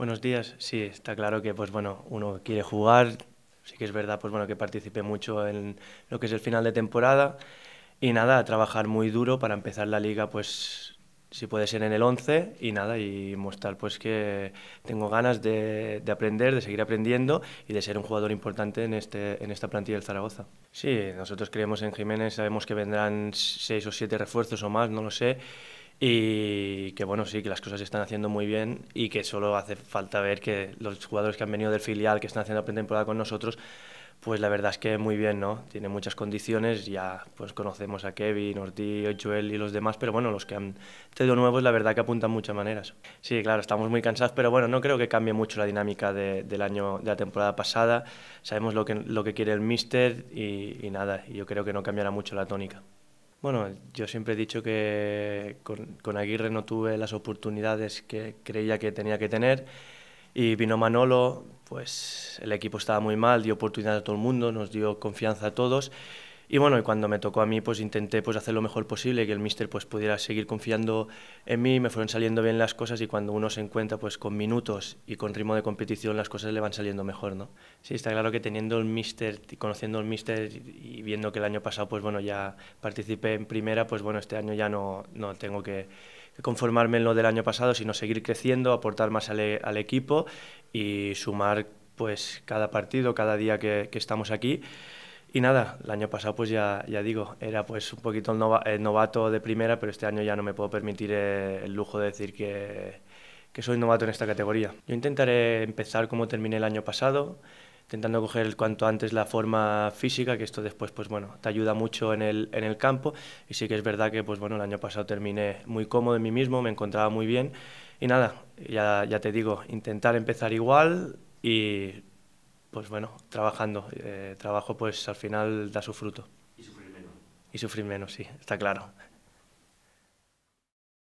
Buenos días. Sí, está claro que pues bueno, uno quiere jugar. Sí que es verdad pues bueno que participe mucho en lo que es el final de temporada y nada, trabajar muy duro para empezar la liga pues si puede ser en el 11 y nada y mostrar pues que tengo ganas de, de, aprender, de seguir aprendiendo y de ser un jugador importante en este en esta plantilla del Zaragoza. Sí, nosotros creemos en Jiménez, sabemos que vendrán seis o siete refuerzos o más, no lo sé y que bueno, sí, que las cosas se están haciendo muy bien y que solo hace falta ver que los jugadores que han venido del filial, que están haciendo la pretemporada con nosotros, pues la verdad es que muy bien, ¿no? Tiene muchas condiciones, ya pues conocemos a Kevin, Ortiz, Joel y los demás, pero bueno, los que han tenido nuevos, la verdad que apuntan muchas maneras. Sí, claro, estamos muy cansados, pero bueno, no creo que cambie mucho la dinámica de, del año, de la temporada pasada. Sabemos lo que, lo que quiere el míster y, y nada, yo creo que no cambiará mucho la tónica. Bueno, yo siempre he dicho que con, Aguirre no tuve las oportunidades que creía que tenía que tener. Y vino Manolo, pues el equipo estaba muy mal, dio oportunidad a todo el mundo, nos dio confianza a todos y bueno, y cuando me tocó a mí, pues intenté pues hacer lo mejor posible, que el míster pues pudiera seguir confiando en mí, me fueron saliendo bien las cosas y cuando uno se encuentra pues con minutos y con ritmo de competición las cosas le van saliendo mejor, ¿no? Sí, está claro que teniendo el míster, conociendo el míster y viendo que el año pasado pues bueno, ya participé en primera, pues bueno, este año ya no, no tengo que, conformarme en lo del año pasado, sino seguir creciendo, aportar más al, al equipo y sumar pues cada partido, cada día que estamos aquí y nada, el año pasado pues ya, ya digo, era pues un poquito el, nova, el novato de primera, pero este año ya no me puedo permitir eh, el lujo de decir que, que soy novato en esta categoría. Yo intentaré empezar como terminé el año pasado, intentando coger cuanto antes la forma física, que esto después pues bueno, te ayuda mucho en el, en el campo y sí que es verdad que pues bueno, el año pasado terminé muy cómodo en mí mismo, me encontraba muy bien y nada, ya, ya te digo, intentar empezar igual y pues bueno, trabajando. Eh, trabajo pues al final da su fruto. Y sufrir menos. Y sufrir menos, sí, está claro.